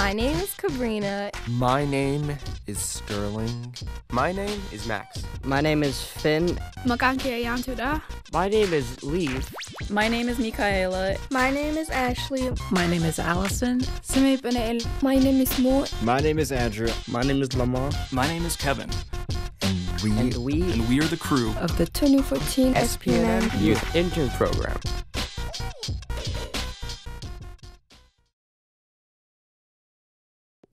My name is Cabrina. My name is Sterling. My name is Max. My name is Finn. Magankia Yantuda. My name is Lee. My name is Michaela. My name is Ashley. My name is Allison. Simi My name is Mo. My name is Andrew. My name is Lamar. My name is Kevin. And we, and we, and we are the crew of the 2014 SPNN Youth Intern Program.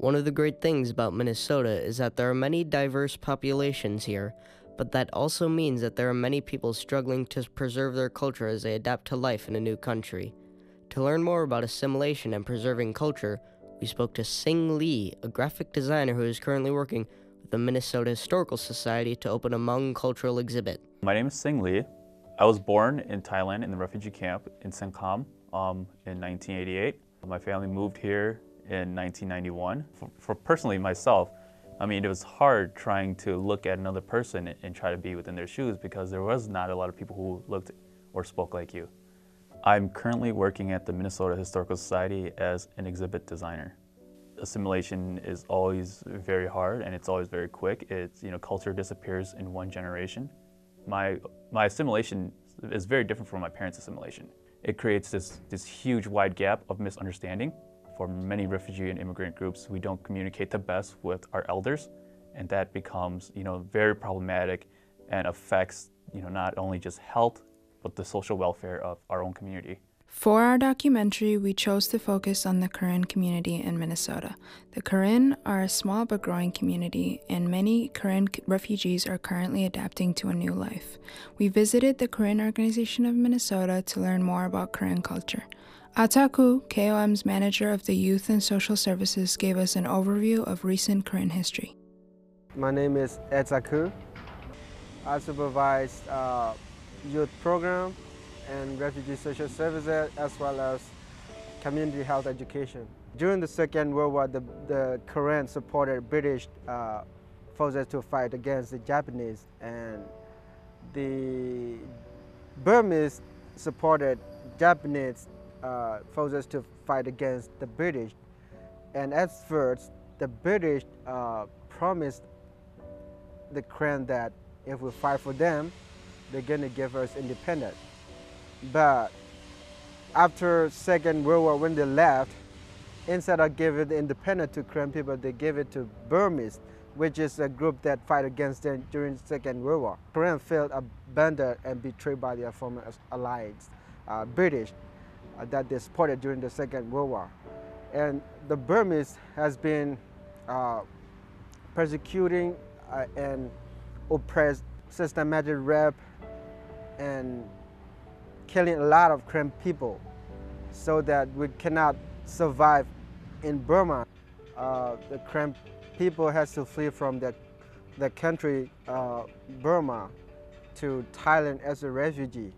One of the great things about Minnesota is that there are many diverse populations here, but that also means that there are many people struggling to preserve their culture as they adapt to life in a new country. To learn more about assimilation and preserving culture, we spoke to Sing Lee, a graphic designer who is currently working with the Minnesota Historical Society to open a Hmong cultural exhibit. My name is Sing Lee. I was born in Thailand in the refugee camp in Chiang Kham um, in 1988. My family moved here in 1991. For, for, personally myself, I mean, it was hard trying to look at another person and, and try to be within their shoes because there was not a lot of people who looked or spoke like you. I'm currently working at the Minnesota Historical Society as an exhibit designer. Assimilation is always very hard and it's always very quick. It's, you know, culture disappears in one generation. My, my assimilation is very different from my parents' assimilation. It creates this, this huge wide gap of misunderstanding for many refugee and immigrant groups, we don't communicate the best with our elders, and that becomes, you know, very problematic and affects, you know, not only just health, but the social welfare of our own community. For our documentary, we chose to focus on the Karen community in Minnesota. The Karen are a small but growing community, and many Karen refugees are currently adapting to a new life. We visited the Karen Organization of Minnesota to learn more about Karen culture. Ataku, KOM's manager of the Youth and Social Services, gave us an overview of recent Karen history. My name is Ataku. I supervise uh, youth program and refugee social services as well as community health education. During the Second World War, the, the Karen supported British uh, forces to fight against the Japanese and the Burmese supported Japanese uh, forces to fight against the British. And at first, the British uh, promised the Karen that if we fight for them, they're going to give us independence. But after Second World War, when they left, instead of giving independence to Karen people, they gave it to Burmese, which is a group that fight against them during Second World War. Karen felt abandoned and betrayed by their former allies, uh, British. Uh, that they supported during the Second World War. And the Burmese has been uh, persecuting uh, and oppressed, systematic rape, and killing a lot of Karen people so that we cannot survive in Burma. Uh, the Karen people has to flee from the, the country, uh, Burma, to Thailand as a refugee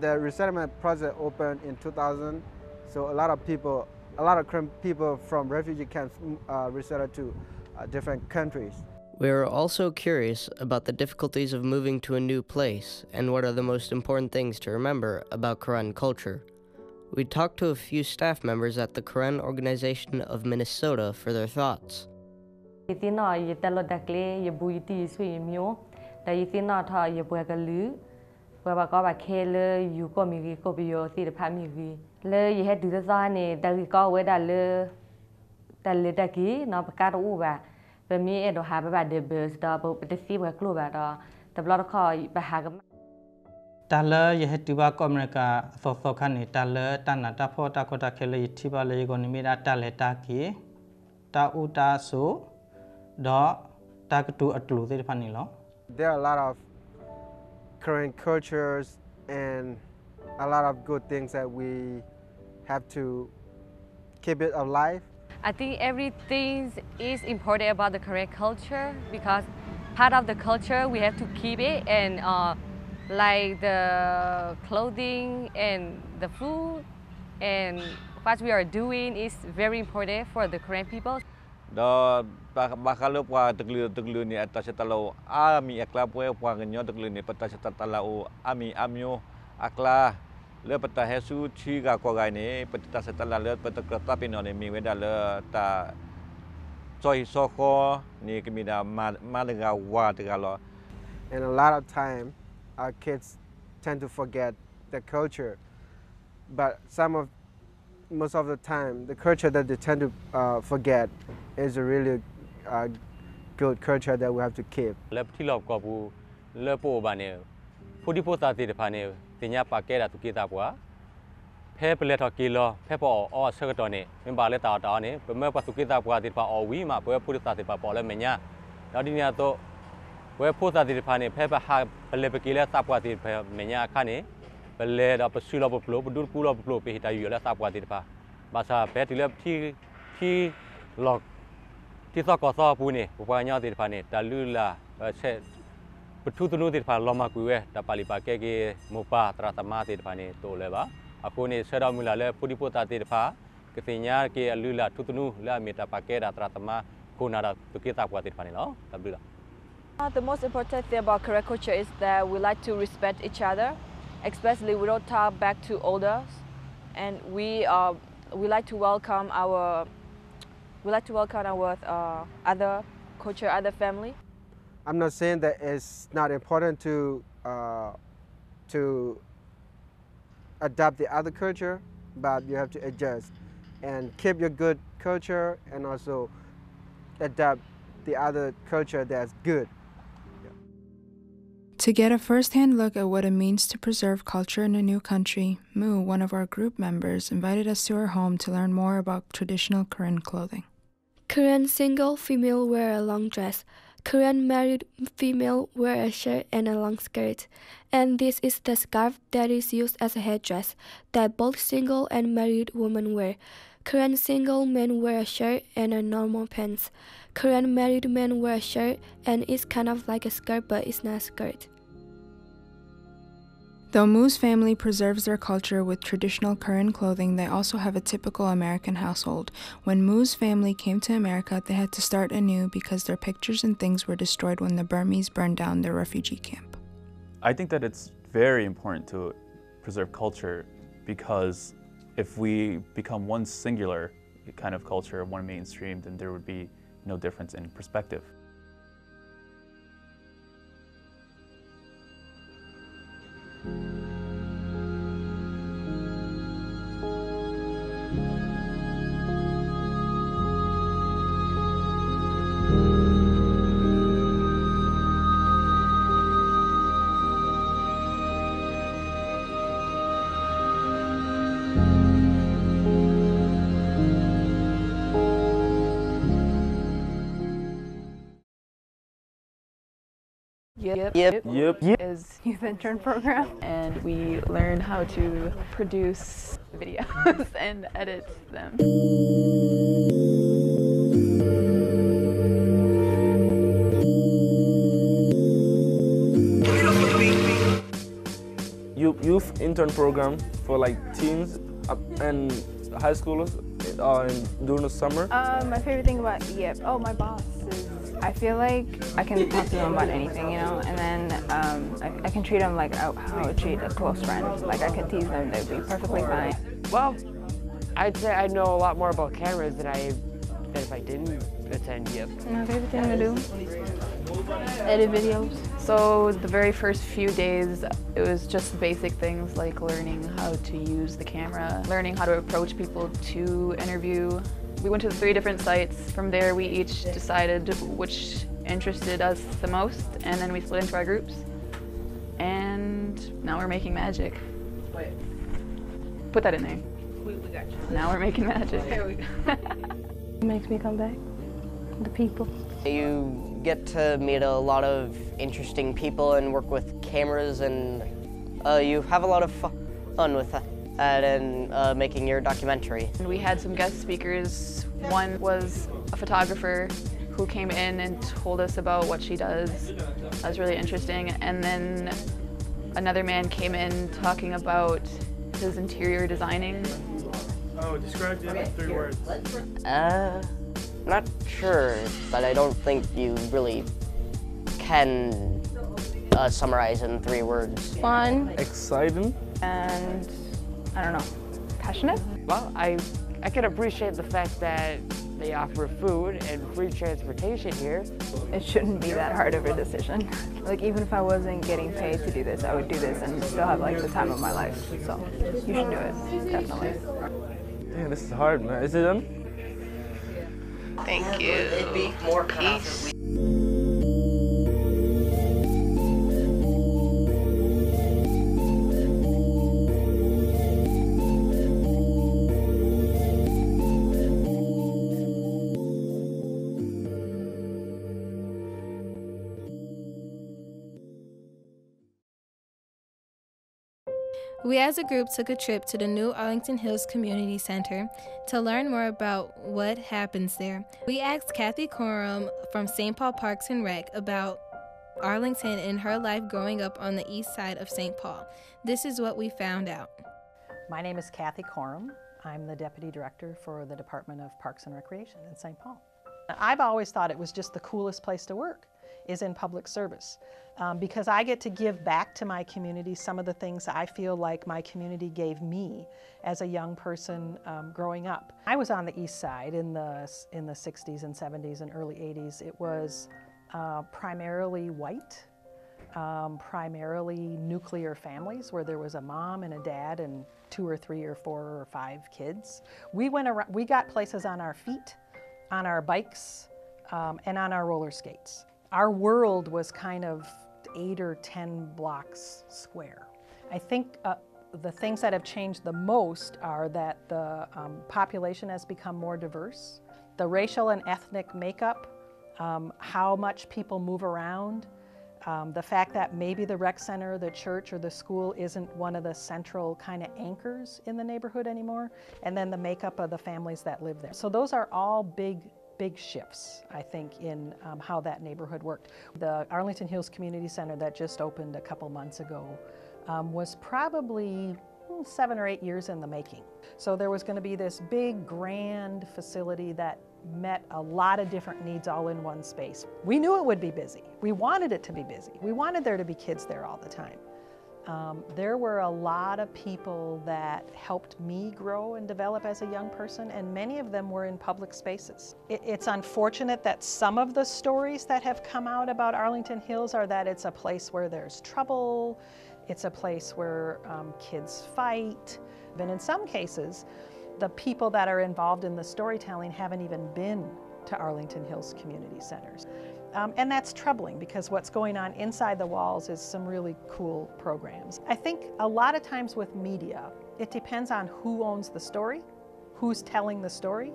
the resettlement project opened in 2000, so a lot of people, a lot of people from refugee camps uh, resettled to uh, different countries. We are also curious about the difficulties of moving to a new place and what are the most important things to remember about Karen culture. We talked to a few staff members at the Karen Organization of Minnesota for their thoughts. ဝဘကောဘခဲလယူကောမီရီကိုပီယိုစီတဖာမီရီလေရဟဒူဇာနေတရီကောဝဲဒါလေတလေတကီနော်ပကာတူဘာပမီအဲ့တော့ဟာဘဘဒေဘစတာဘပတစီဘကလိုဘာတော့တဘလတ်ခေါ်ဘဟာကမတလရဟတူဘာကောမရကာသောသောခနေတလတနာတဖောတခတခဲလေထိပါလေကိုနိမိတာတလေတကီတာဥတာဆိုတော့တကတူအတလူသေးတဖာနေလော There are a lot of current cultures and a lot of good things that we have to keep it alive. I think everything is important about the Karen culture because part of the culture we have to keep it and uh, like the clothing and the food and what we are doing is very important for the Karen people. Da bakalo pwa teglu teglu ni atas talo ami akla pwa pwa ganyo teglu ni pata sata talau ami amyo akla le pata hesu chi ga ko ga ni pata sata la le pata krata pino ni mi weda le ta Choi Soko ni kimida madaga wa tagalo. And a lot of time, our kids tend to forget the culture. But some of, most of the time, the culture that they tend to uh, forget is a really uh, good culture that we have to keep. လက်ပတိလောက်ကောဘူးလက်ပို့ပါနေဖူဒီပိုတာတိတဖာနေတင်ညာပါကဲတာသူကိတာကွာဖဲပလက်တော့ကီလောဖဲပေါ်အော်ဆကတော့နေမင်းပါလက်တာတာနေဘမဲပါသူကိတာကွာတိဖာအော်ဝီမှာဘဲဖူဒီတာတိဖာပေါ်လဲမညာတော့ဒီညာတော့ဘဲဖူတာတိဖာနေဖဲပါဟာပလက်ပကီလဲစပ်ကွာတိဖာမညာခါနေပလက်တော့ပဆူလောပပလိုပဒူပူလောပပလိုပေဟီတာယူလဲစပ်ကွာတိဖာဘာသာဘဲတိလဲဖြီဖြီလော့ တိစောကောစောပူနေပပညာတိဖာနေတလူလာချက်ပထုတနုတိဖာလောမကွေဝဲတပါလီပါကဲကေမောပါတရသမတိဖာနေတိုလဲပါအခုနေဆရာမူလာလဲပူဒီပိုတာတိဖာကတိညာကေအလူလာထုတနုလာမေတာပါကဲတာတရသမကိုနာတာသူကေတာကွာတိဖာနေနော်တလူလာ Uh, the most important thing about Korean culture is that we like to respect each other, especially we don't talk back to elders, and we uh, we like to welcome our we like to welcome our uh, other culture, other family. I'm not saying that it's not important to uh, to adapt the other culture, but you have to adjust and keep your good culture and also adapt the other culture that's good. To get a first-hand look at what it means to preserve culture in a new country, Mu, one of our group members, invited us to her home to learn more about traditional Karen clothing. Karen single female wear a long dress. Karen married female wear a shirt and a long skirt. And this is the scarf that is used as a headdress that both single and married women wear. Karen single men wear a shirt and a normal pants. Karen married men wear a shirt and it's kind of like a skirt but it's not a skirt. Though Mu's family preserves their culture with traditional Karen clothing, they also have a typical American household. When Mu's family came to America, they had to start anew because their pictures and things were destroyed when the Burmese burned down their refugee camp. I think that it's very important to preserve culture because if we become one singular kind of culture, one mainstream, then there would be no difference in perspective. Yep. Yep. Yep. Is youth intern program, and we learn how to produce videos and edit them. Youth intern program for like teens and high schoolers uh, during the summer. Um, my favorite thing about YIP. Oh, my boss is. I feel like I can talk to them about anything, you know, and then um, I, I, can treat them like how I would treat a close friend. Like I can tease them, they'd be perfectly fine. Well, I'd say I know a lot more about cameras than I than if I didn't attend Yip. My favorite thing to do, edit videos. So the very first few days, it was just basic things like learning how to use the camera, learning how to approach people to interview. We went to three different sites. From there, we each decided which interested us the most, and then we split into our groups. And now we're making magic. Wait. Put that in there. We, we got you. Now we're making magic. There we go. It makes me come back. The people. You get to meet a lot of interesting people and work with cameras, and uh, you have a lot of fun with that and uh, making your documentary. And we had some guest speakers. One was a photographer who came in and told us about what she does. That was really interesting. And then another man came in talking about his interior designing. Oh, describe it in three words. Uh, not sure, but I don't think you really can uh, summarize in three words. Fun. Exciting. And I don't know, passionate? Well, I, I can appreciate the fact that they offer food and free transportation here. It shouldn't be that hard of a decision. Like even if I wasn't getting paid to do this, I would do this and still have like the time of my life. So you should do it, definitely. Damn, this is hard, man. Is it done? Thank you. Peace. We as a group took a trip to the new Arlington Hills Community Center to learn more about what happens there. We asked Kathy Coram from St. Paul Parks and Rec about Arlington and her life growing up on the east side of St. Paul. This is what we found out. My name is Kathy Coram. I'm the Deputy Director for the Department of Parks and Recreation in St. Paul. I've always thought it was just the coolest place to work is in public service um, because I get to give back to my community some of the things I feel like my community gave me as a young person um, growing up. I was on the east side in the, in the 60s and 70s and early 80s. It was uh, primarily white, um, primarily nuclear families where there was a mom and a dad and two or three or four or five kids. We went around, we got places on our feet, on our bikes, um, and on our roller skates. Our world was kind of eight or 10 blocks square. I think uh, the things that have changed the most are that the um, population has become more diverse, the racial and ethnic makeup, um, how much people move around, um, the fact that maybe the rec center, the church, or the school isn't one of the central kind of anchors in the neighborhood anymore, and then the makeup of the families that live there. So those are all big big shifts, I think, in um, how that neighborhood worked. The Arlington Hills Community Center that just opened a couple months ago um, was probably hmm, seven or eight years in the making. So there was going to be this big, grand facility that met a lot of different needs all in one space. We knew it would be busy. We wanted it to be busy. We wanted there to be kids there all the time. Um, there were a lot of people that helped me grow and develop as a young person, and many of them were in public spaces. It, it's unfortunate that some of the stories that have come out about Arlington Hills are that it's a place where there's trouble, it's a place where um, kids fight, and in some cases, the people that are involved in the storytelling haven't even been to Arlington Hills Community Centers. Um, and that's troubling because what's going on inside the walls is some really cool programs. I think a lot of times with media, it depends on who owns the story, who's telling the story.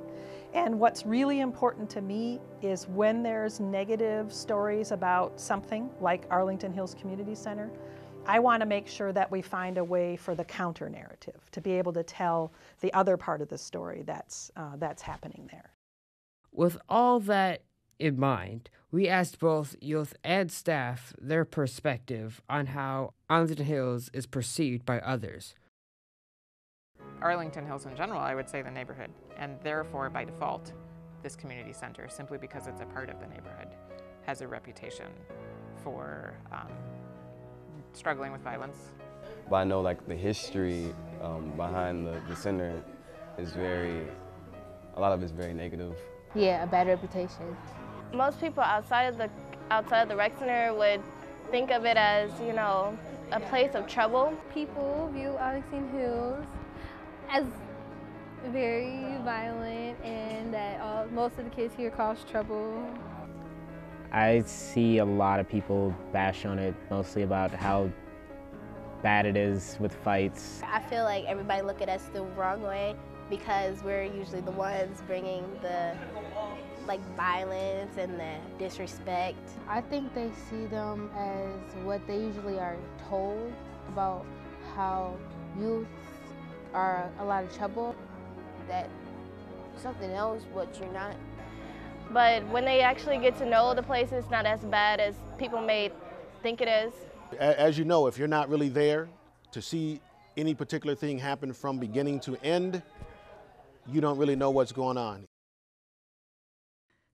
And what's really important to me is when there's negative stories about something like Arlington Hills Community Center, I want to make sure that we find a way for the counter narrative to be able to tell the other part of the story that's, uh, that's happening there. With all that in mind, we asked both youth and staff their perspective on how Arlington Hills is perceived by others. Arlington Hills in general, I would say the neighborhood, and therefore by default, this community center, simply because it's a part of the neighborhood, has a reputation for um, struggling with violence. But I know like the history um, behind the, the center is very, a lot of it's very negative. Yeah, a bad reputation. Most people outside of the outside of the rec center would think of it as, you know, a place of trouble. People view Arlington Hills as very violent and that all, most of the kids here cause trouble. I see a lot of people bash on it, mostly about how bad it is with fights. I feel like everybody look at us the wrong way because we're usually the ones bringing the like violence and the disrespect. I think they see them as what they usually are told about how youth are a lot of trouble. That something else, but you're not. But when they actually get to know the place, it's not as bad as people may think it is. As you know, if you're not really there to see any particular thing happen from beginning to end, you don't really know what's going on.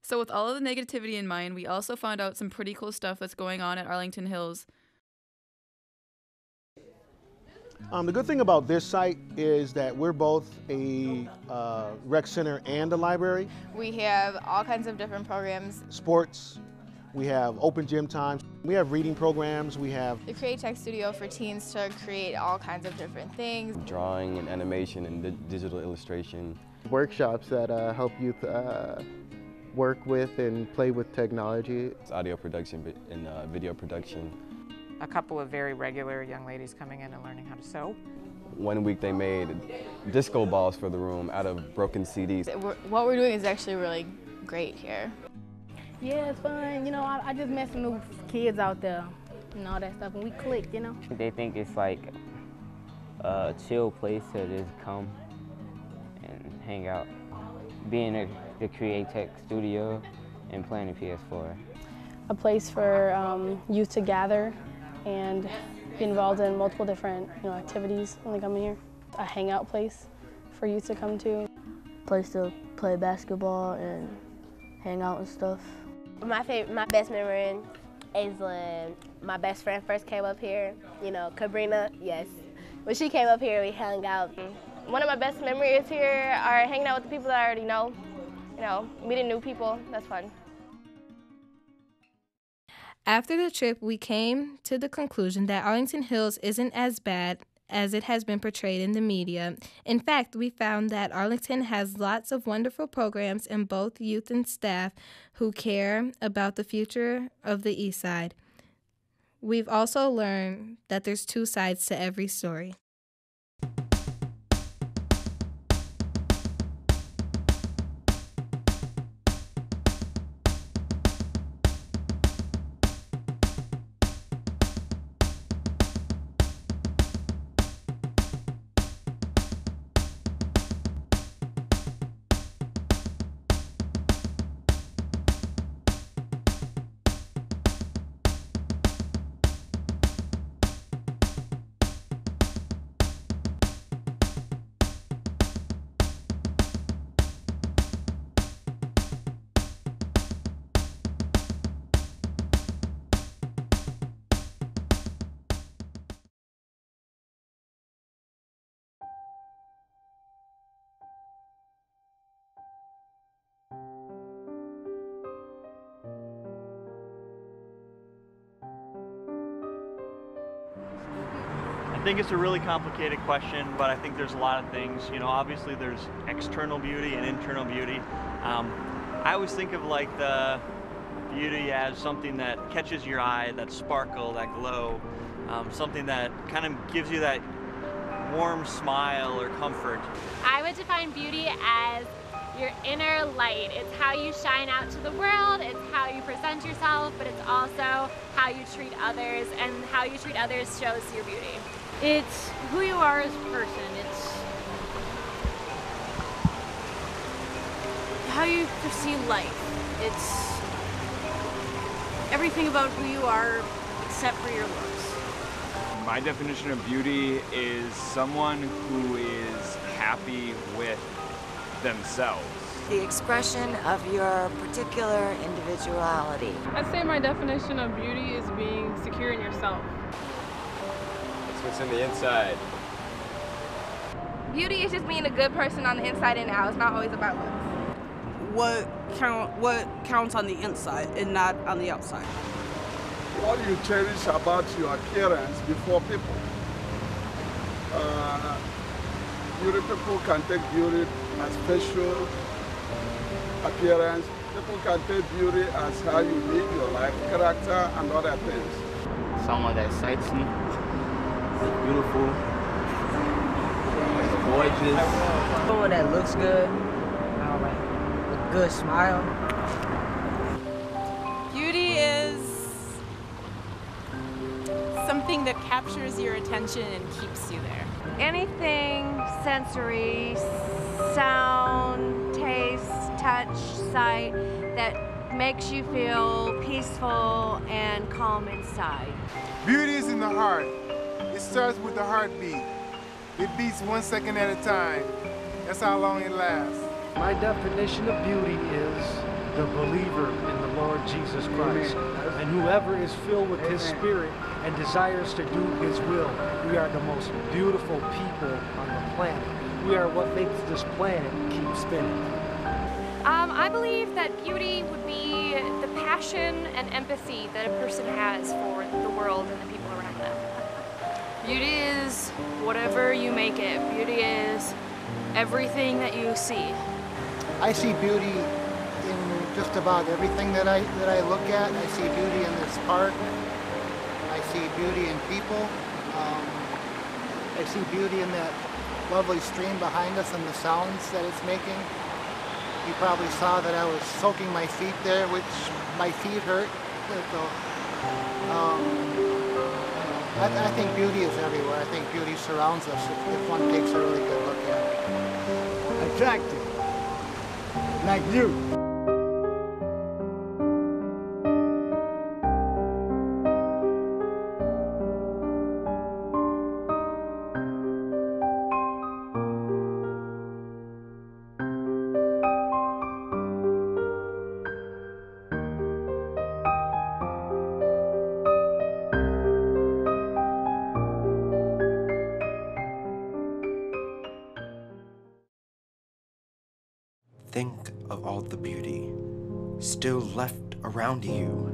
So, with all of the negativity in mind, we also found out some pretty cool stuff that's going on at Arlington Hills. Um, the good thing about this site is that we're both a uh, rec center and a library. We have all kinds of different programs. Sports, we have open gym times, we have reading programs, we have the Create Tech Studio for teens to create all kinds of different things. Drawing and animation and di digital illustration. Workshops that uh, help youth uh, work with and play with technology. It's audio production and uh, video production a couple of very regular young ladies coming in and learning how to sew. One week they made disco balls for the room out of broken CDs. What we're doing is actually really great here. Yeah, it's fun. You know, I, I just met some new kids out there and all that stuff, and we clicked, you know. They think it's like a chill place to just come and hang out. Being in the Create Tech studio and playing the PS4. A place for um, youth to gather and be involved in multiple different you know, activities when they come in here. A hangout place for youth to come to. Place to play basketball and hang out and stuff. My favorite, my best memory is when my best friend first came up here. You know, Cabrina, yes. When she came up here, we hung out. One of my best memories here are hanging out with the people that I already know. You know, meeting new people, that's fun. After the trip, we came to the conclusion that Arlington Hills isn't as bad as it has been portrayed in the media. In fact, we found that Arlington has lots of wonderful programs and both youth and staff who care about the future of the East Side. We've also learned that there's two sides to every story. Think it's a really complicated question, but I think there's a lot of things. You know, obviously there's external beauty and internal beauty. Um, I always think of like the beauty as something that catches your eye, that sparkle, that glow, um, something that kind of gives you that warm smile or comfort. I would define beauty as your inner light. It's how you shine out to the world, it's how you present yourself, but it's also how you treat others, and how you treat others shows your beauty. It's who you are as a person. It's how you perceive life. It's everything about who you are except for your looks. My definition of beauty is someone who is happy with themselves. The expression of your particular individuality. I'd say my definition of beauty is being secure in yourself. It's what's in the inside. Beauty is just being a good person on the inside and out. It's not always about looks. What count? What counts on the inside and not on the outside? What you cherish about your appearance before people. Uh, beauty people can take beauty as facial appearance. People can take beauty as how you live your life, character, and other things. Someone that excites me, beautiful, gorgeous. Someone that looks good, a good smile. Beauty is something that captures your attention and keeps you there. Anything sensory, sound, taste, touch, sight that makes you feel peaceful and calm inside. Beauty is in the heart. It starts with the heartbeat. It beats one second at a time. That's how long it lasts. My definition of beauty is the believer in the Lord Jesus Christ. And whoever is filled with His Spirit and desires to do His will, we are the most beautiful people on the planet. We are what makes this planet keep spinning. Um, I believe that beauty would be the passion and empathy that a person has for the world and the people around them. Beauty is whatever you make it. Beauty is everything that you see. I see beauty in just about everything that I that I look at. I see beauty in this park. I see beauty in people. Um, I see beauty in that lovely stream behind us and the sounds that it's making. You probably saw that I was soaking my feet there, which my feet hurt. Um, I, I, think beauty is everywhere. I think beauty surrounds us if, if one takes a really good look at it. Attractive, like you. Left around you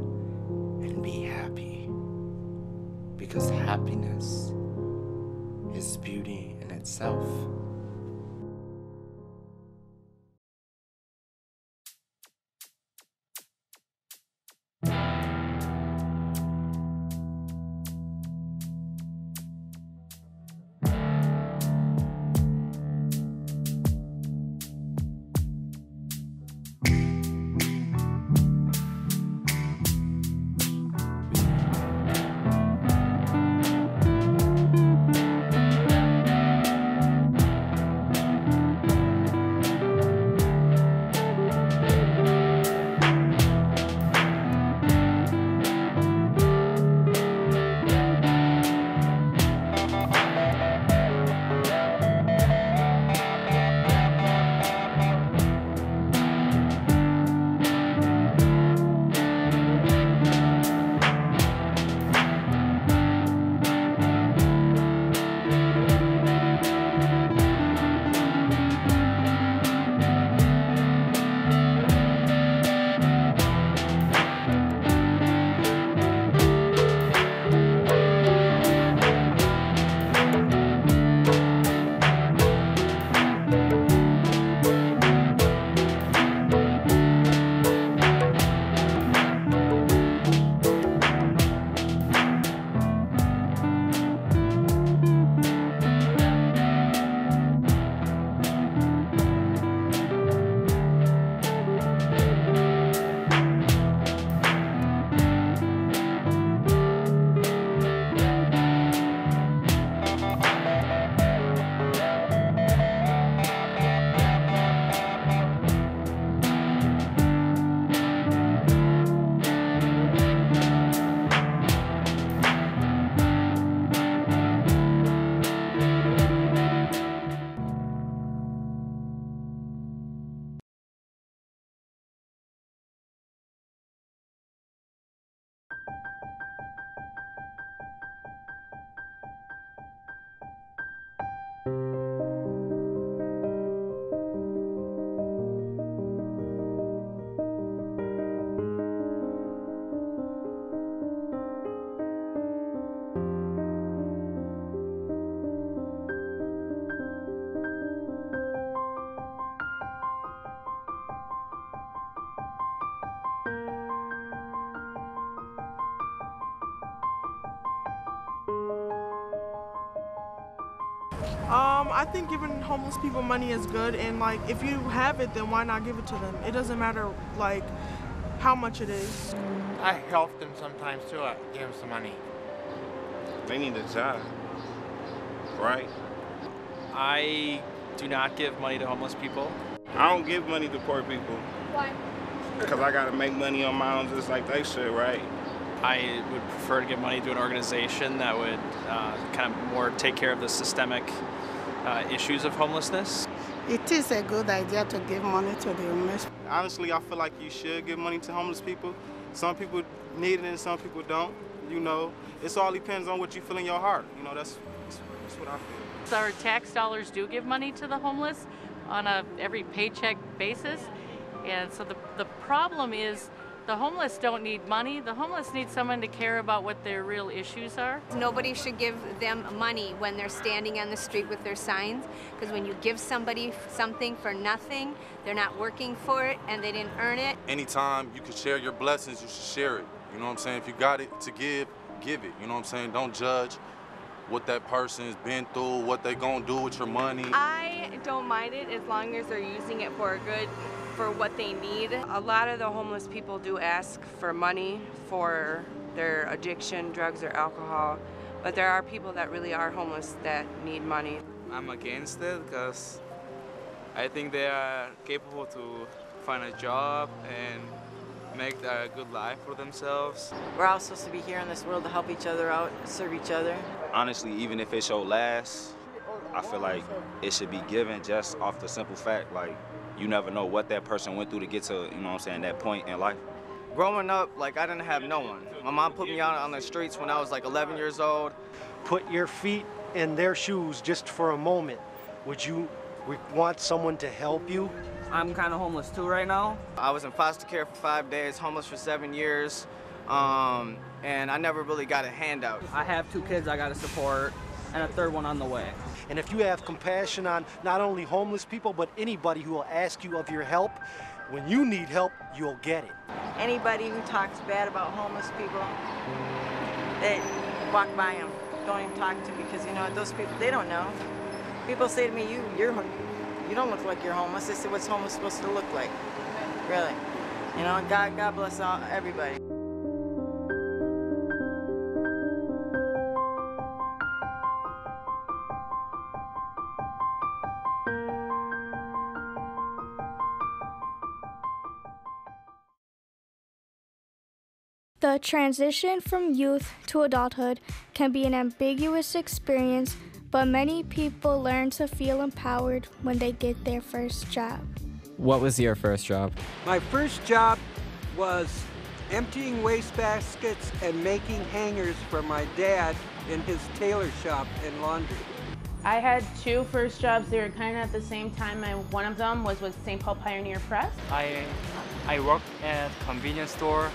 I think giving homeless people money is good, and like if you have it, then why not give it to them? It doesn't matter like how much it is. I help them sometimes too. I give them some money. They need a job, right? I do not give money to homeless people. I don't give money to poor people. Why? Because I got to make money on my own just like they should, right? I would prefer to give money to an organization that would uh, kind of more take care of the systemic uh, issues of homelessness. It is a good idea to give money to the homeless. Honestly, I feel like you should give money to homeless people. Some people need it and some people don't. You know, it all depends on what you feel in your heart. You know, that's, that's, that's what I feel. So our tax dollars do give money to the homeless on a every paycheck basis. And so the, the problem is the homeless don't need money. The homeless need someone to care about what their real issues are. Nobody should give them money when they're standing on the street with their signs because when you give somebody something for nothing, they're not working for it and they didn't earn it. Anytime you can share your blessings, you should share it. You know what I'm saying? If you got it to give, give it. You know what I'm saying? Don't judge what that person's been through, what they gonna do with your money. I don't mind it as long as they're using it for a good for what they need. A lot of the homeless people do ask for money for their addiction, drugs or alcohol, but there are people that really are homeless that need money. I'm against it because I think they are capable to find a job and make a good life for themselves. We're all supposed to be here in this world to help each other out, serve each other. Honestly, even if it show last, I feel like it should be given just off the simple fact, like, you never know what that person went through to get to, you know what I'm saying, that point in life. Growing up, like, I didn't have no one. My mom put me out on the streets when I was like 11 years old. Put your feet in their shoes just for a moment. Would you want someone to help you? I'm kind of homeless too right now. I was in foster care for five days, homeless for seven years, um, and I never really got a handout. I have two kids I got to support, and a third one on the way. And if you have compassion on not only homeless people, but anybody who will ask you of your help, when you need help, you'll get it. Anybody who talks bad about homeless people, they walk by them. Don't even talk to because you know those people they don't know. People say to me, "You, you're, you don't look like you're homeless." They say, "What's homeless supposed to look like?" Really, you know. God, God bless all, everybody. The transition from youth to adulthood can be an ambiguous experience, but many people learn to feel empowered when they get their first job. What was your first job? My first job was emptying waste baskets and making hangers for my dad in his tailor shop in laundry. I had two first jobs. They were kind of at the same time. I, one of them was with St. Paul Pioneer Press. I I worked at a convenience store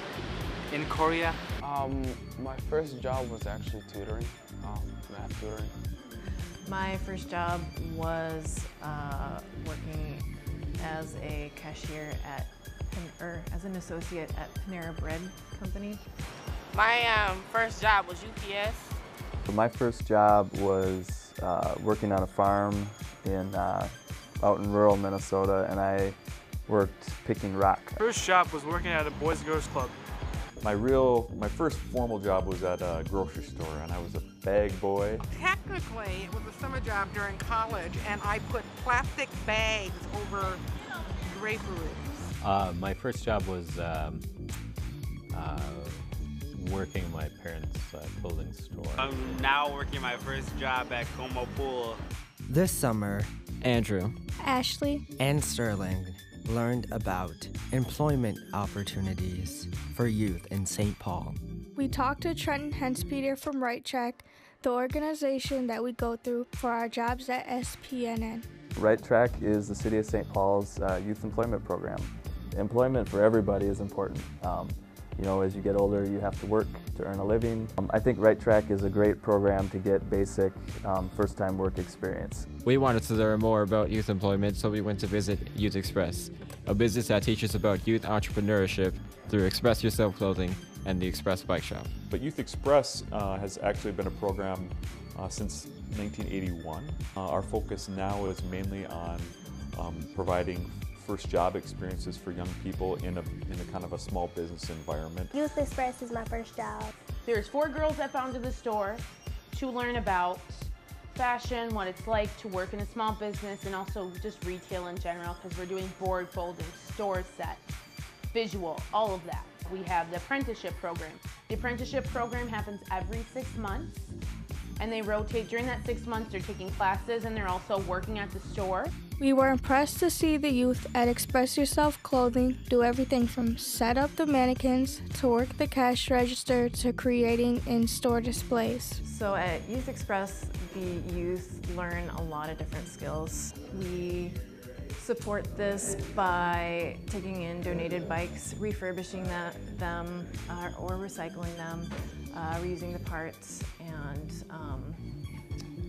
in Korea. Um, my first job was actually tutoring, um, math tutoring. My first job was uh, working as a cashier at, or as an associate at Panera Bread Company. My um, first job was UPS. My first job was uh, working on a farm in uh, out in rural Minnesota, and I worked picking rock. First job was working at a Boys and Girls Club. My real, my first formal job was at a grocery store, and I was a bag boy. Technically, it was a summer job during college, and I put plastic bags over draperies. Uh, my first job was um, uh, working in my parents' uh, clothing store. I'm now working my first job at Como Pool. This summer, Andrew, Ashley, and Sterling learned about employment opportunities for youth in St. Paul. We talked to Trenton Henspeter from Right Track, the organization that we go through for our jobs at SPNN. Right Track is the City of St. Paul's uh, youth employment program. Employment for everybody is important. Um, you know, as you get older, you have to work to earn a living. Um, I think Right Track is a great program to get basic um, first-time work experience. We wanted to learn more about youth employment, so we went to visit Youth Express, a business that teaches about youth entrepreneurship through Express Yourself Clothing and the Express Bike Shop. But Youth Express uh, has actually been a program uh, since 1981. Uh, our focus now is mainly on um, providing first job experiences for young people in a, in a kind of a small business environment. Youth Express is my first job. There's four girls that founded the store to learn about fashion, what it's like to work in a small business, and also just retail in general because we're doing board folding, store set, visual, all of that. We have the apprenticeship program. The apprenticeship program happens every six months and they rotate during that six months they're taking classes and they're also working at the store We were impressed to see the youth at Express Yourself Clothing do everything from set up the mannequins to work the cash register to creating in store displays. So at Youth Express, the youth learn a lot of different skills. We support this by taking in donated bikes, refurbishing that, them, uh, or recycling them, uh, reusing the parts, and um,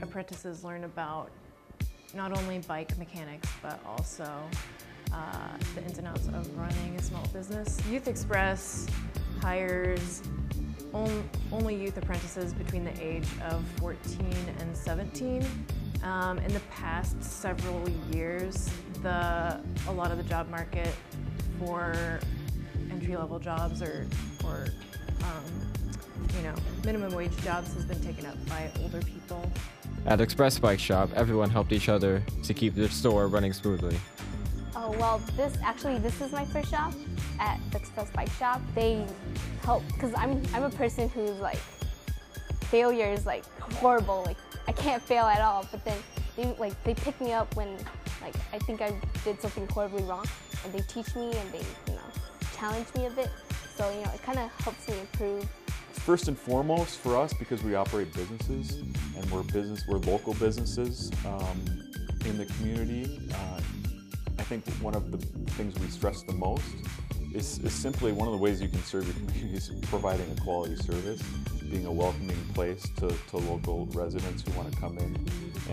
apprentices learn about not only bike mechanics, but also uh, the ins and outs of running a small business. Youth Express hires on, only youth apprentices between the age of 14 and 17. Um, in the past several years, the, a lot of the job market for entry-level jobs or, or um, you know, minimum wage jobs has been taken up by older people. At Express Bike Shop, everyone helped each other to keep their store running smoothly. Oh, well, this actually, this is my first job at the Express Bike Shop. They help, because I'm, I'm a person who's like, failure is like horrible. Like, I can't fail at all. But then they, like, they pick me up when like, I think I did something horribly wrong. And they teach me and they, you know, challenge me a bit. So, you know, it kind of helps me improve first and foremost for us because we operate businesses and we're business we're local businesses um, in the community uh, i think one of the things we stress the most is, is, simply one of the ways you can serve your community is providing a quality service being a welcoming place to, to local residents who want to come in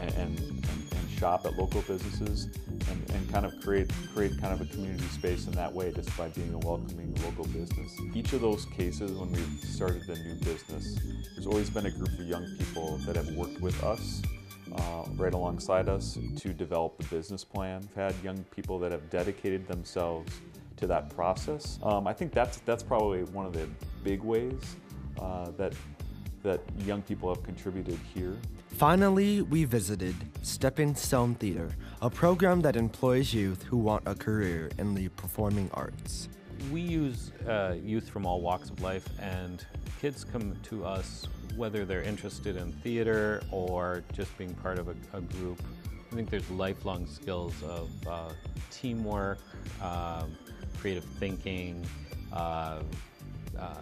and, and, and, and shop at local businesses and, and kind of create create kind of a community space in that way just by being a welcoming local business. Each of those cases when we've started a new business, there's always been a group of young people that have worked with us uh, right alongside us to develop the business plan. We've had young people that have dedicated themselves to that process. Um, I think that's that's probably one of the big ways uh, that that young people have contributed here. Finally, we visited Stepping Stone Theater, a program that employs youth who want a career in the performing arts. We use uh, youth from all walks of life, and kids come to us whether they're interested in theater or just being part of a, a group. I think there's lifelong skills of uh, teamwork, uh, creative thinking, uh, uh,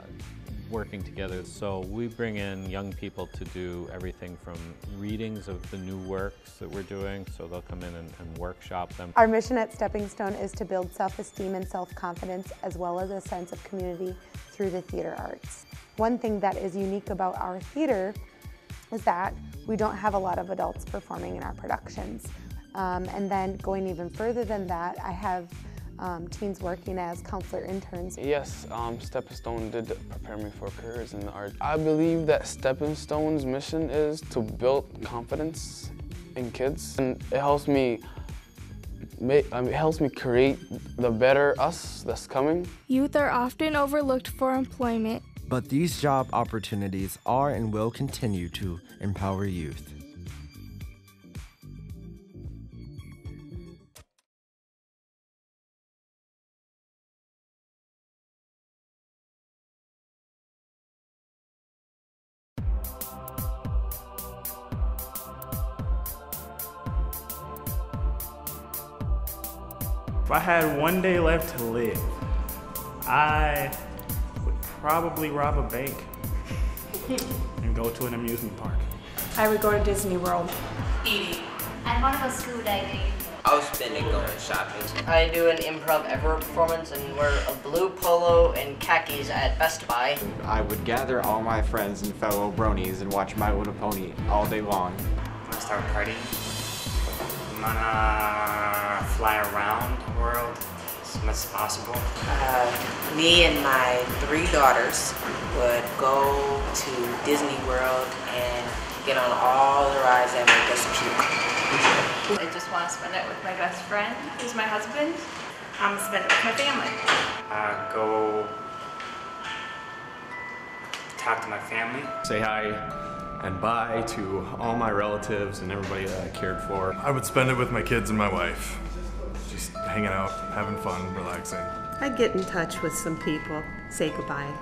working together. So we bring in young people to do everything from readings of the new works that we're doing, so they'll come in and, and workshop them. Our mission at Stepping Stone is to build self-esteem and self-confidence as well as a sense of community through the theater arts. One thing that is unique about our theater is that we don't have a lot of adults performing in our productions. Um, and then going even further than that, I have um, teens working as counselor interns. Yes, um, Stepping Stone did prepare me for careers in the arts. I believe that Stepping Stone's mission is to build confidence in kids, and it helps me it helps me create the better us that's coming. Youth are often overlooked for employment. But these job opportunities are and will continue to empower youth. I had one day left to live, I would probably rob a bank and go to an amusement park. I would go to Disney World. Eating. I'd want to go scuba diving. I was spending going shopping. I do an improv ever performance and wear a blue polo and khakis at Best Buy. I would gather all my friends and fellow bronies and watch My Little Pony all day long. I'm gonna start partying. I'm gonna fly around the world as much as possible. Uh, me and my three daughters would go to Disney World and get on all the rides that make us puke. I just want to spend it with my best friend, who's my husband. I'm gonna spend it with my family. Uh, go talk to my family. Say hi and bye to all my relatives and everybody that I cared for. I would spend it with my kids and my wife. Just hanging out, having fun, relaxing. I'd get in touch with some people, say goodbye.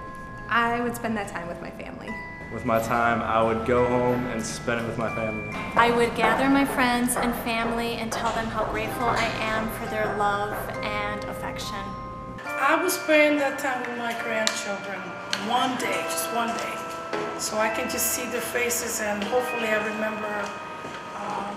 I would spend that time with my family. with my time, I would go home and spend it with my family. I would gather my friends and family and tell them how grateful I am for their love and affection. I would spend that time with my grandchildren one day, just one day, so I can just see their faces and hopefully I remember um,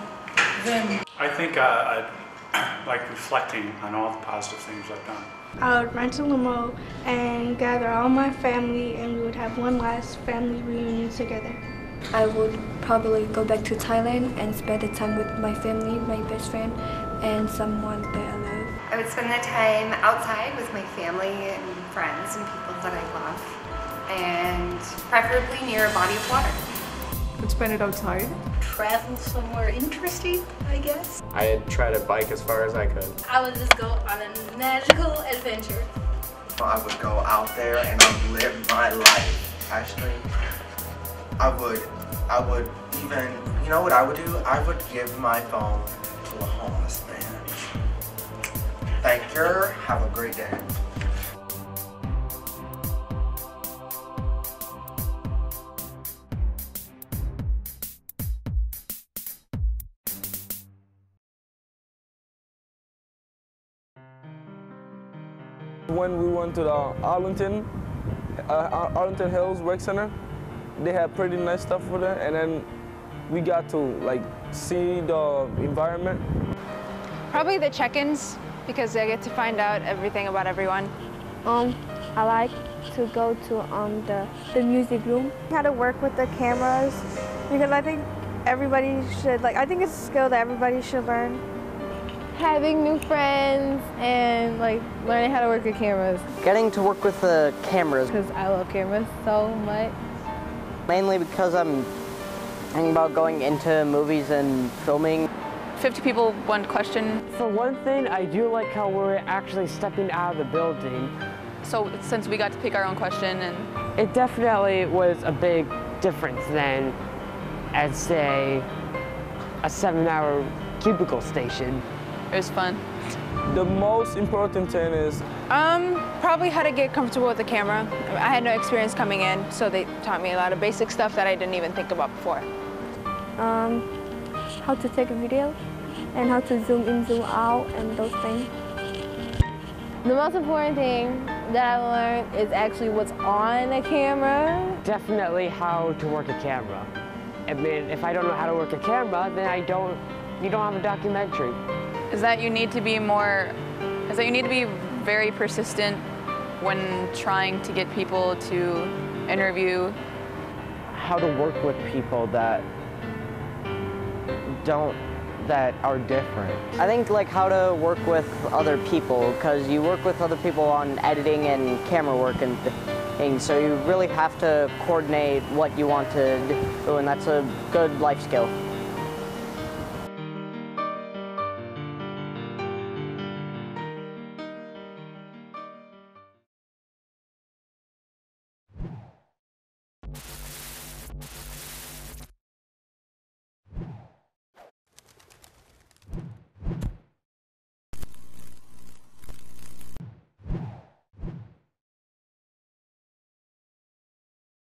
them. I think uh, I like reflecting on all the positive things I've done. I would rent a limo and gather all my family and we would have one last family reunion together. I would probably go back to Thailand and spend the time with my family, my best friend, and someone that I love. I would spend the time outside with my family and friends and people that I love, and preferably near a body of water. Would spend it outside. Travel somewhere interesting, I guess. I'd try to bike as far as I could. I would just go on a magical adventure. I would go out there and I would live my life. Actually, I would, I would even, you know what I would do? I would give my phone to a homeless man. Thank you. Have a great day. When we went to the Arlington, uh, Arlington Hills Rec Center, they had pretty nice stuff for there, and then we got to like see the environment. Probably the check-ins because I get to find out everything about everyone. Um, I like to go to um, the, the music room. How to work with the cameras because I think everybody should, like, I think it's a skill that everybody should learn. Having new friends and like learning how to work with cameras. Getting to work with the cameras. Because I love cameras so much. Mainly because I'm thinking about going into movies and filming. 50 people, one question. For one thing, I do like how we're actually stepping out of the building. So since we got to pick our own question and... It definitely was a big difference than, I'd say, a seven-hour cubicle station. It was fun. The most important thing is um, probably how to get comfortable with the camera. I had no experience coming in, so they taught me a lot of basic stuff that I didn't even think about before. Um, how to take a video and how to zoom in, zoom out, and those things. The most important thing that I learned is actually what's on the camera. Definitely how to work a camera. I mean, if I don't know how to work a camera, then I don't, you don't have a documentary. Is that you need to be more, is that you need to be very persistent when trying to get people to interview. How to work with people that don't that are different. I think like how to work with other people because you work with other people on editing and camera work and things so you really have to coordinate what you want to do and that's a good life skill.